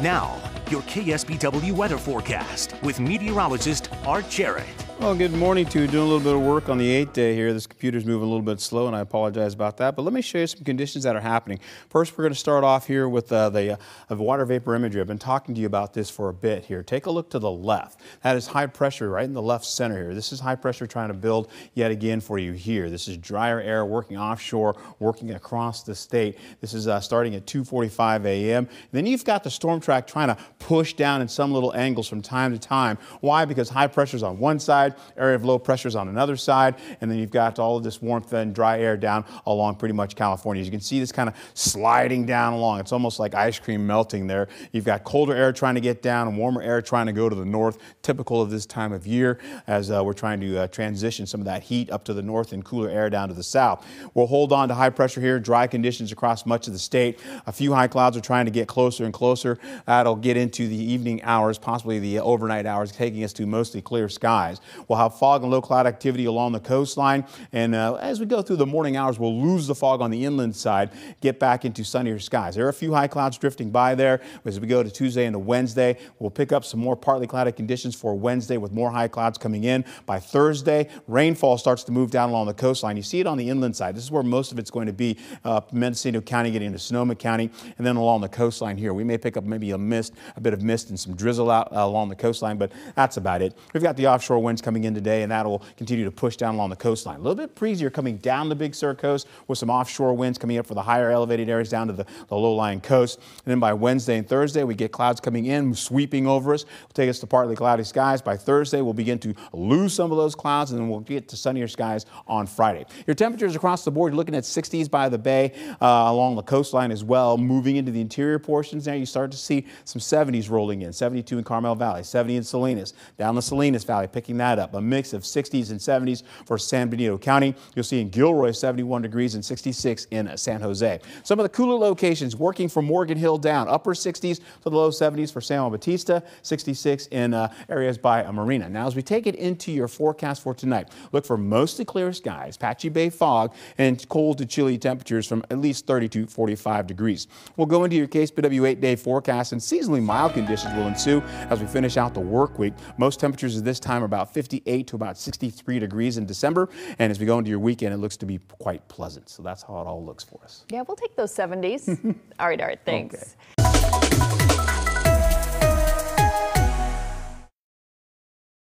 Now, your KSBW weather forecast with meteorologist Art Jarrett. Well, good morning to you. Doing a little bit of work on the eighth day here. This computer's moving a little bit slow, and I apologize about that. But let me show you some conditions that are happening. First, we're going to start off here with uh, the uh, water vapor imagery. I've been talking to you about this for a bit here. Take a look to the left. That is high pressure right in the left center here. This is high pressure trying to build yet again for you here. This is drier air working offshore, working across the state. This is uh, starting at 2:45 a.m. Then you've got the storm track trying to push down in some little angles from time to time. Why? Because high pressure is on one side side, area of low pressure is on another side, and then you've got all of this warmth and dry air down along pretty much California. As you can see this kind of sliding down along. It's almost like ice cream melting there. You've got colder air trying to get down and warmer air trying to go to the north, typical of this time of year as uh, we're trying to uh, transition some of that heat up to the north and cooler air down to the south. We'll hold on to high pressure here, dry conditions across much of the state. A few high clouds are trying to get closer and closer. That'll get into the evening hours, possibly the overnight hours, taking us to mostly clear skies. We'll have fog and low cloud activity along the coastline. And uh, as we go through the morning hours, we'll lose the fog on the inland side, get back into sunnier skies. There are a few high clouds drifting by there. As we go to Tuesday into Wednesday, we'll pick up some more partly cloudy conditions for Wednesday with more high clouds coming in. By Thursday, rainfall starts to move down along the coastline. You see it on the inland side. This is where most of it's going to be uh, Mendocino County getting into Sonoma County and then along the coastline here. We may pick up maybe a mist, a bit of mist and some drizzle out uh, along the coastline, but that's about it. We've got the offshore winds coming in today, and that will continue to push down along the coastline. A little bit breezier coming down the Big Sur coast with some offshore winds coming up for the higher elevated areas down to the, the low-lying coast. And then by Wednesday and Thursday, we get clouds coming in, sweeping over us. Will take us to partly cloudy skies. By Thursday, we'll begin to lose some of those clouds, and then we'll get to sunnier skies on Friday. Your temperatures across the board, you're looking at 60s by the bay uh, along the coastline as well. Moving into the interior portions now, you start to see some 70s rolling in. 72 in Carmel Valley, 70 in Salinas, down the Salinas Valley, picking that up. A mix of 60s and 70s for San Benito County. You'll see in Gilroy 71 degrees and 66 in San Jose. Some of the cooler locations working from Morgan Hill down, upper 60s to the low 70s for San Juan Bautista, 66 in uh, areas by Marina. Now, as we take it into your forecast for tonight, look for mostly clear skies, patchy bay fog, and cold to chilly temperatures from at least 30 to 45 degrees. We'll go into your KSBW eight-day forecast, and seasonally mild conditions will ensue as we finish out the work week. Most temperatures at this time are about 58 to about 63 degrees in December, and as we go into your weekend, it looks to be quite pleasant. So that's how it all looks for us. Yeah, we'll take those 70s. all right, all right, thanks. Okay.